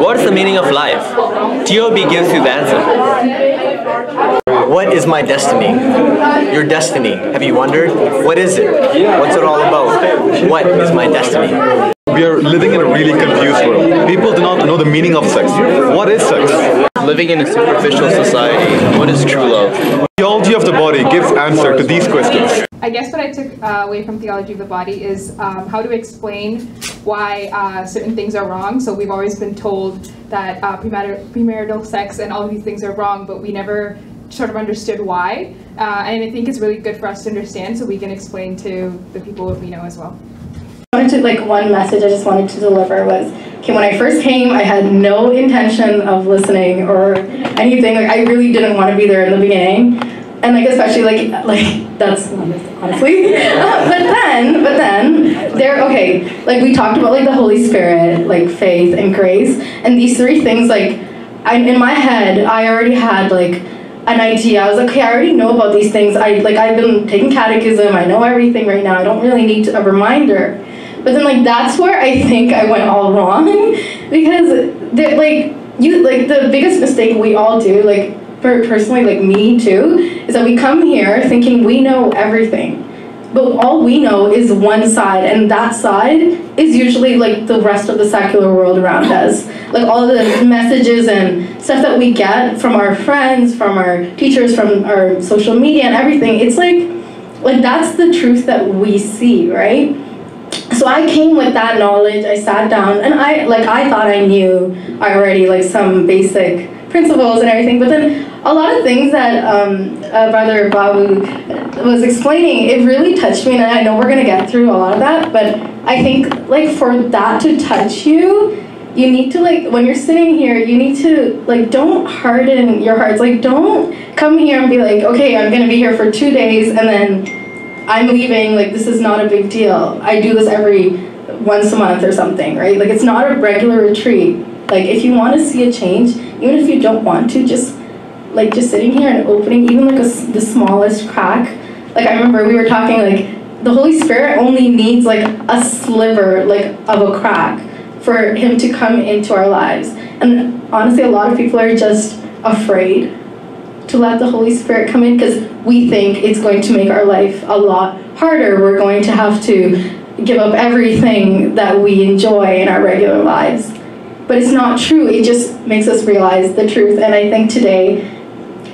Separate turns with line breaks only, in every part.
What is the meaning of life? TOB gives you the answer.
What is my destiny? Your destiny. Have you wondered? What is it? What's it all about? What is my destiny?
We are living in a really confused world. People do not know the meaning of sex. What is sex?
Living in a superficial society. What is true love?
Theology of the body gives answer to these questions.
I guess what I took uh, away from theology of the body is um, how to explain why uh, certain things are wrong. So we've always been told that uh, premarital, premarital sex and all of these things are wrong, but we never sort of understood why. Uh, and I think it's really good for us to understand so we can explain to the people we know as well.
I wanted to, like, one message I just wanted to deliver was, okay, when I first came, I had no intention of listening or anything. Like, I really didn't want to be there in the beginning. And, like, especially, like, like, that's honestly. but then, but then, there, okay, like, we talked about, like, the Holy Spirit, like, faith and grace. And these three things, like, I, in my head, I already had, like, an idea. I was like, okay, I already know about these things. I like I've been taking catechism. I know everything right now. I don't really need a reminder. But then like that's where I think I went all wrong because like you like the biggest mistake we all do like personally like me too is that we come here thinking we know everything. But all we know is one side and that side is usually like the rest of the secular world around us. Like all the messages and stuff that we get from our friends from our teachers from our social media and everything it's like like that's the truth that we see right? So I came with that knowledge I sat down and I like I thought I knew already like some basic principles and everything but then a lot of things that um, uh, Brother Babu was explaining, it really touched me, and I know we're gonna get through a lot of that, but I think like for that to touch you, you need to like when you're sitting here, you need to like don't harden your hearts. Like don't come here and be like, okay, I'm gonna be here for two days, and then I'm leaving. Like this is not a big deal. I do this every once a month or something, right? Like it's not a regular retreat. Like if you want to see a change, even if you don't want to, just like just sitting here and opening even like a, the smallest crack. Like I remember we were talking like the Holy Spirit only needs like a sliver like of a crack for him to come into our lives. And honestly, a lot of people are just afraid to let the Holy Spirit come in because we think it's going to make our life a lot harder. We're going to have to give up everything that we enjoy in our regular lives. But it's not true. It just makes us realize the truth. And I think today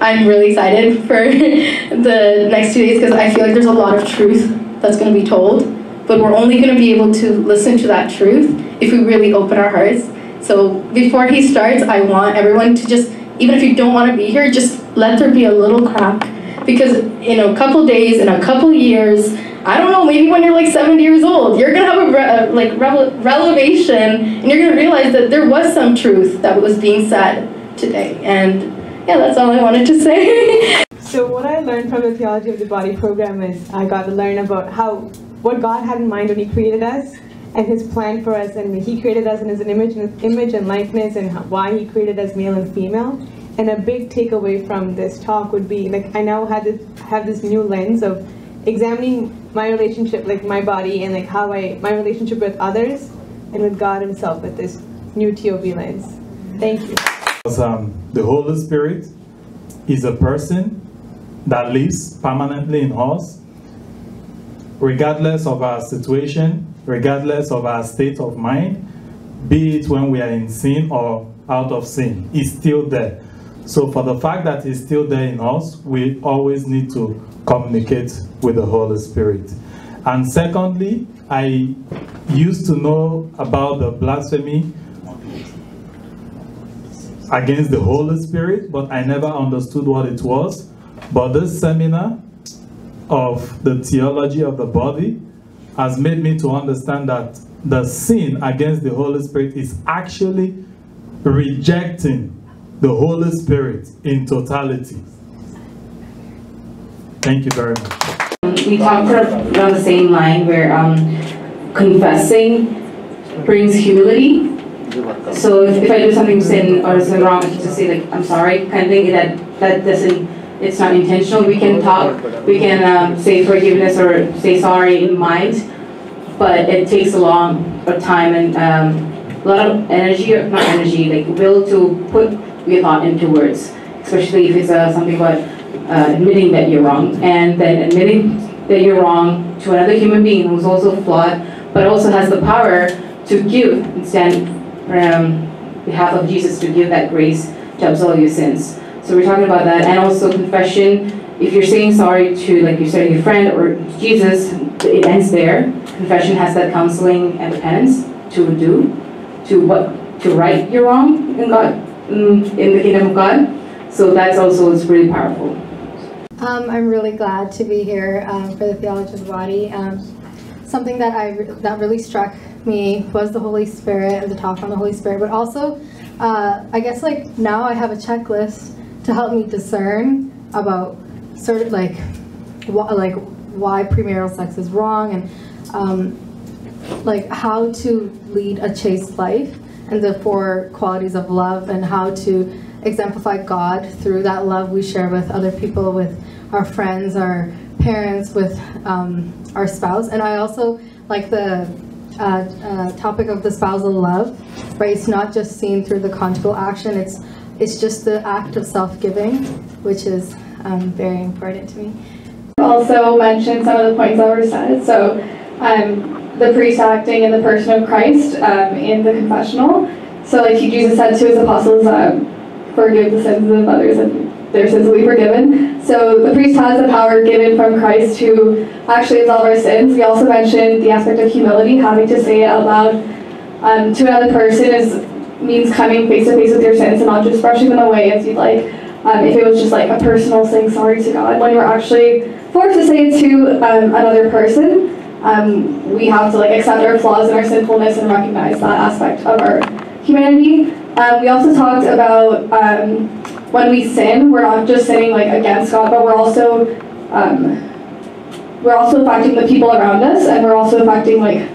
I'm really excited for the next two days because I feel like there's a lot of truth that's going to be told, but we're only going to be able to listen to that truth if we really open our hearts. So before he starts, I want everyone to just, even if you don't want to be here, just let there be a little crack. Because in a couple days, in a couple years, I don't know, maybe when you're like 70 years old, you're gonna have a re uh, like revelation, and you're gonna realize that there was some truth that was being said today. And yeah, that's all I wanted to say.
so what I learned from the Theology of the Body program is I got to learn about how what God had in mind when He created us and His plan for us, and He created us in His image, image and likeness, and why He created us male and female. And a big takeaway from this talk would be like I now had this have this new lens of examining my relationship, like my body, and like how I my relationship with others and with God Himself with this new TOB lens. Thank you.
Um, the Holy Spirit is a person that lives permanently in us, regardless of our situation, regardless of our state of mind, be it when we are in sin or out of sin, is still there. So for the fact that he's still there in us, we always need to communicate with the Holy Spirit. And secondly, I used to know about the blasphemy against the Holy Spirit, but I never understood what it was. But this seminar of the theology of the body has made me to understand that the sin against the Holy Spirit is actually rejecting the Holy Spirit in totality. Thank you very much.
We talked around the same line where um, confessing brings humility so if, if I do something sin or something wrong, I just say like I'm sorry, kind of thing. That that doesn't. It's not intentional. We can talk. We can um, say forgiveness or say sorry in mind, but it takes a long of time and um, a lot of energy, not energy, like will to put your thought into words, especially if it's uh, something about uh, admitting that you're wrong, and then admitting that you're wrong to another human being who's also flawed, but also has the power to give and stand um, behalf of Jesus to give that grace to absolve your sins. So we're talking about that, and also confession. If you're saying sorry to, like you're saying your friend or Jesus, it ends there. Confession has that counseling and penance to do, to what to right your wrong in God, in the kingdom of God. So that's also it's really powerful.
Um, I'm really glad to be here um, for the theology of the body. Um, something that I that really struck me was the Holy Spirit and the talk on the Holy Spirit, but also uh, I guess like now I have a checklist to help me discern about sort of like wh- like why premarital sex is wrong and um, like how to lead a chaste life and the four qualities of love and how to exemplify God through that love we share with other people, with our friends, our parents, with um, our spouse. And I also like the uh, uh, topic of the spousal love, right? It's not just seen through the conjugal action. It's it's just the act of self-giving, which is um, very important to me.
Also mentioned some of the points that were said. So um, the priest acting in the person of Christ um, in the confessional. So like Jesus said to his apostles, um, forgive the sins of others and their sins will be forgiven. So the priest has the power given from Christ to actually absolve our sins. We also mentioned the aspect of humility, having to say it out loud um, to another person is means coming face to face with your sins and not just brushing them away as you'd like. Um, if it was just like a personal saying sorry to God, when you're actually forced to say it to um, another person, um, we have to like accept our flaws and our sinfulness and recognize that aspect of our humanity. Um, we also talked about um, when we sin, we're not just sinning like against God, but we're also um, we're also affecting the people around us, and we're also affecting like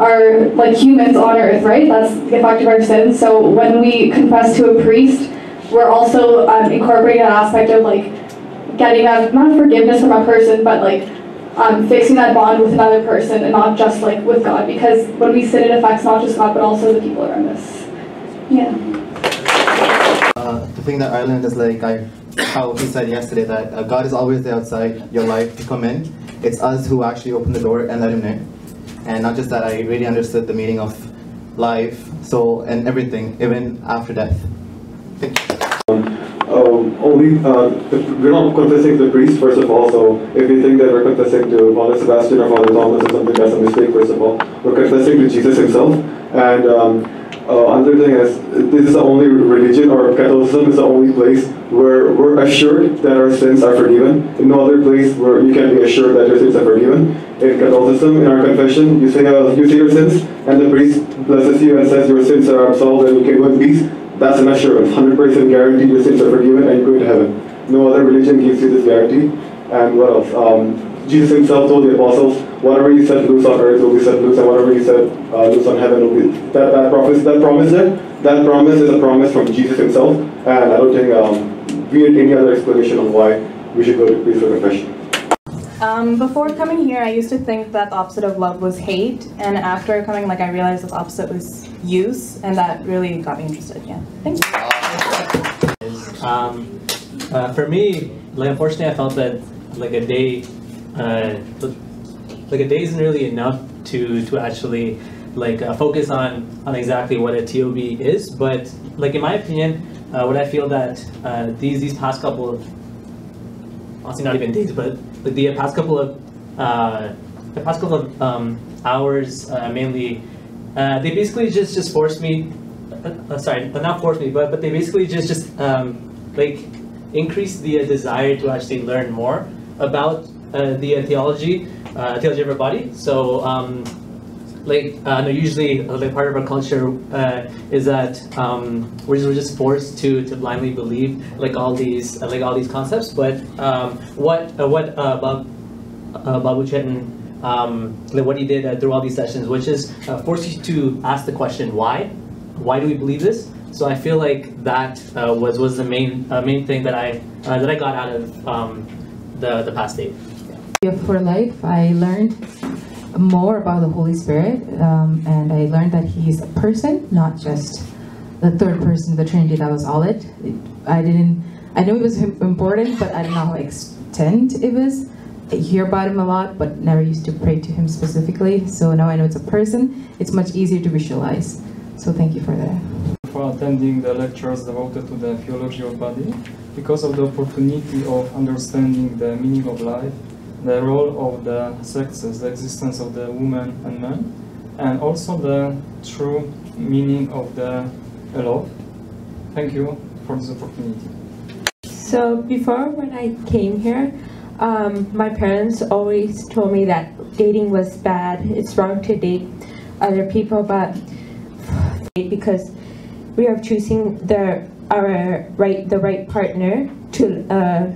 our like humans on earth, right? That's the effect of our sins. So when we confess to a priest, we're also um, incorporating that aspect of like getting that not forgiveness from a person, but like um, fixing that bond with another person and not just like with God. Because when we sin, it affects not just God, but also the people around us. Yeah.
Uh, the thing that I learned is like I, how he said yesterday that uh, God is always there outside your life to come in. It's us who actually open the door and let him in. And not just that, I really understood the meaning of life, soul, and everything, even after death. Thank you.
Um, only uh, we're not confessing to the priest first of all. So if we think that we're confessing to Father Sebastian or Father Thomas or something, that's a mistake. First of all, we're confessing to Jesus Himself. And um, uh, another thing is, this is the only religion or Catholicism is the only place where we're assured that our sins are forgiven. In no other place where you can be assured that your sins are forgiven. In Catholicism, in our confession, you say uh, you say your sins, and the priest blesses you and says your sins are absolved and you can go in peace. That's an assurance, 100% guaranteed your sins are forgiven and you go to heaven. No other religion gives you this guarantee. And what else? Um, Jesus himself told the apostles, whatever you set loose on earth will be set loose, and whatever you set uh, loose on heaven will be. That, that, promise, that promise there, that promise is a promise from Jesus himself, and I don't think um, we need any other explanation of why we should go to priest for confession.
Um, before coming here, I used to think that the opposite of love was hate, and after coming, like I realized the opposite was use, and that really got me interested. Yeah, thank you.
Um, uh, for me, like unfortunately, I felt that like a day, uh, like a day isn't really enough to to actually like uh, focus on on exactly what a TOB is. But like in my opinion, uh, what I feel that uh, these these past couple of honestly not even days, but like the past couple of uh, the past couple of um, hours, uh, mainly, uh, they basically just just forced me. Uh, uh, sorry, not forced me, but but they basically just just um, like increased the uh, desire to actually learn more about the theology, theology of our body. So. Um, like uh, no, usually uh, like part of our culture uh, is that um, we're, just, we're just forced to, to blindly believe like all these uh, like all these concepts. But um, what uh, what Bob Babu Chetan um, like what he did uh, through all these sessions, which is uh, force you to ask the question why, why do we believe this? So I feel like that uh, was was the main main thing that I that I got out of um, the the past day. Yeah.
For life, I learned more about the Holy Spirit, um, and I learned that He's a person, not just the third person of the Trinity that was all it. it I didn't, I knew it was important, but I didn't know how extent it was. I hear about Him a lot, but never used to pray to Him specifically. So now I know it's a person. It's much easier to visualize. So thank you for that.
For attending the lectures devoted to the theology of body, because of the opportunity of understanding the meaning of life, the role of the sexes, the existence of the woman and man, and also the true meaning of the love. Thank you for this opportunity.
So before when I came here, um, my parents always told me that dating was bad. It's wrong to date other people, but because we are choosing the our right the right partner to uh,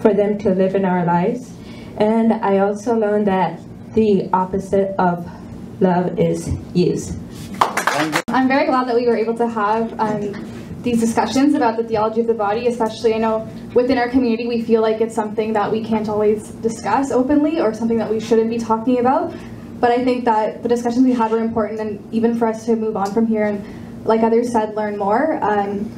for them to live in our lives. And I also learned that the opposite of love is use.
I'm very glad that we were able to have um, these discussions about the theology of the body, especially I know within our community we feel like it's something that we can't always discuss openly or something that we shouldn't be talking about. But I think that the discussions we had were important and even for us to move on from here and like others said, learn more. Um,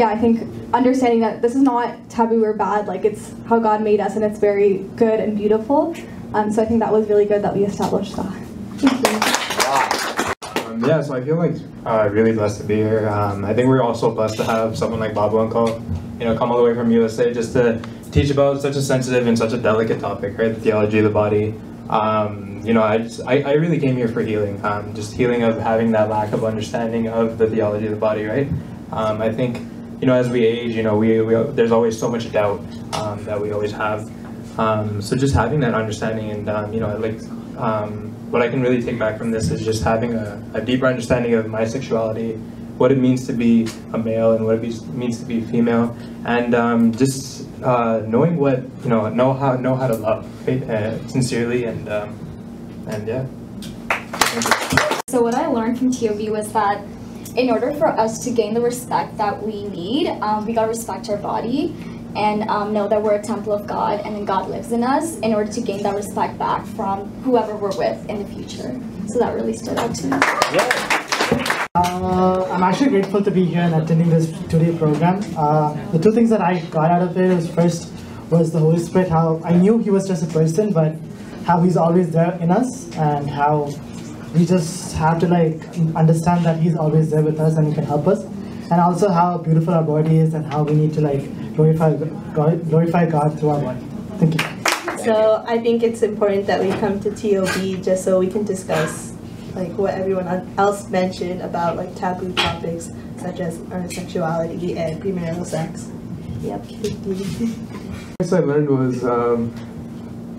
yeah, I think understanding that this is not taboo or bad, like it's how God made us and it's very good and beautiful. Um, so I think that was really good that we established that. Thank you.
Um, yeah, so I feel like uh, really blessed to be here. Um, I think we're also blessed to have someone like Babu Uncle, you know, come all the way from USA just to teach about such a sensitive and such a delicate topic, right? The theology of the body. Um, you know, I, just, I, I really came here for healing, um, just healing of having that lack of understanding of the theology of the body, right? Um, I think, you know, as we age, you know, we, we there's always so much doubt um, that we always have. Um, so just having that understanding and, um, you know, like, um, what I can really take back from this is just having a, a deeper understanding of my sexuality, what it means to be a male and what it be, means to be female, and um, just uh, knowing what you know, know how know how to love uh, sincerely, and um, and yeah.
So what I learned from TOB was that in order for us to gain the respect that we need, um, we gotta respect our body and um, know that we're a temple of God and then God lives in us in order to gain that respect back from whoever we're with in the future. So that really stood out to me.
Uh, I'm actually grateful to be here and attending this two-day program. Uh, the two things that I got out of it was first was the Holy Spirit, how I knew He was just a person, but how He's always there in us and how we just have to like understand that He's always there with us and He can help us. And also how beautiful our body is and how we need to like glorify God, glorify God through our body. Thank you.
So I think it's important that we come to TOB just so we can discuss like what everyone else mentioned about like taboo topics such as our sexuality and premarital sex. Yep.
What I learned was um,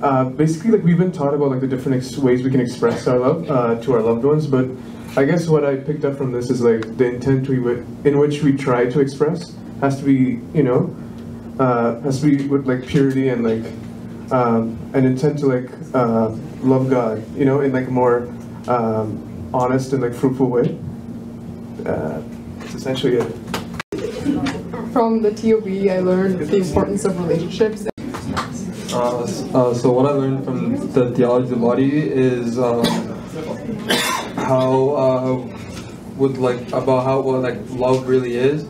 uh, basically like we've been taught about like the different ways we can express our love uh, to our loved ones, but I guess what I picked up from this is like the intent we in which we try to express has to be you know uh, has to be with like purity and like um, an intent to like uh, love God you know in like a more um, honest and like fruitful way. Uh, that's essentially it.
From the TOB, I learned the importance of relationships.
Uh, uh, so what I learned from the theology of the body is um, how uh, with like about how what like love really is,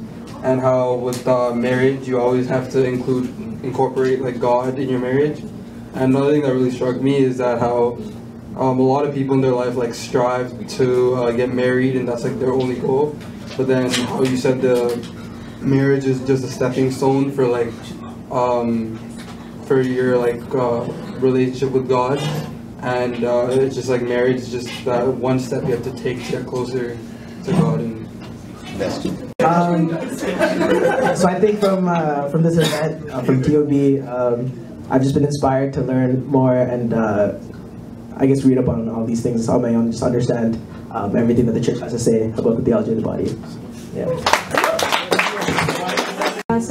and how with uh, marriage you always have to include incorporate like God in your marriage. And another thing that really struck me is that how um, a lot of people in their life like strive to get married and that's like their only goal. But then how you said the marriage is just a stepping stone for like um, for your like uh, relationship with God, and uh, it's just like marriage is just that one step you have to take to get closer to God and.
Um, so I think from uh, from this event, uh, from TOB, um, I've just been inspired to learn more and uh, I guess read up on all these things on my own, just understand um, everything that the church has to say about the theology of the body. Yeah.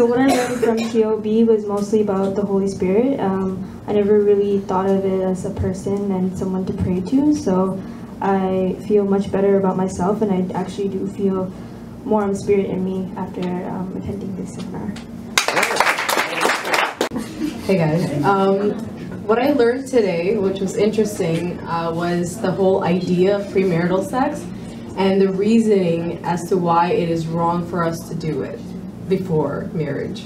So what I learned from TOB was mostly about the Holy Spirit. Um, I never really thought of it as a person and someone to pray to, so I feel much better about myself, and I actually do feel more of spirit in me after um, attending this seminar.
Hey guys. Um,
what I learned today, which was interesting, uh, was the whole idea of premarital sex and the reasoning as to why it is wrong for us to do it before marriage.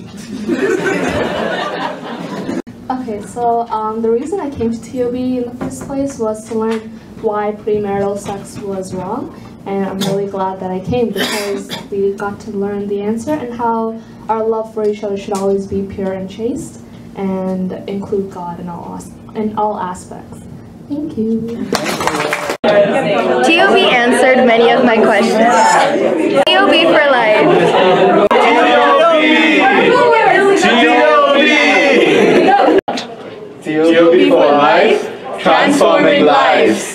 Okay, so um, the reason I came to TOB in the first place was to learn why premarital sex was wrong, and I'm really glad that I came because we got to learn the answer and how our love for each other should always be pure and chaste and include God in all as- in all aspects. Thank you.
TOB answered many of my questions. TOB for life.
TOB for life, transforming lives.